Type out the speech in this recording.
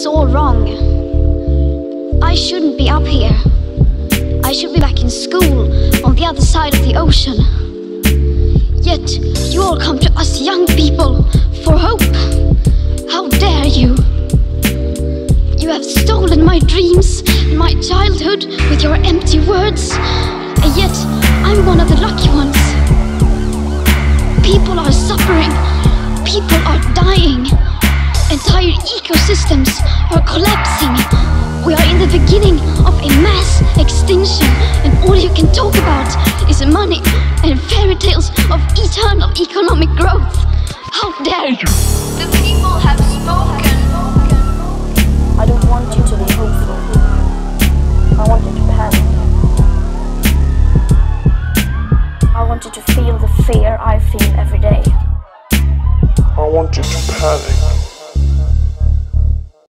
is all wrong. I shouldn't be up here. I should be back in school on the other side of the ocean. Yet you all come to us young people for hope. How dare you? You have stolen my dreams and my childhood with your empty words, and yet I'm one of the lucky ones. People are suffering, people are dying, ecosystems are collapsing. We are in the beginning of a mass extinction, and all you can talk about is money and fairy tales of eternal economic growth. How dare you! The people have spoken. I don't want you to be hopeful. I want you to panic. I want you to feel the fear I feel every day. I want you to panic.